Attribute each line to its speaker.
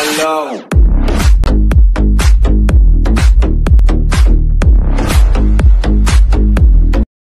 Speaker 1: Hello.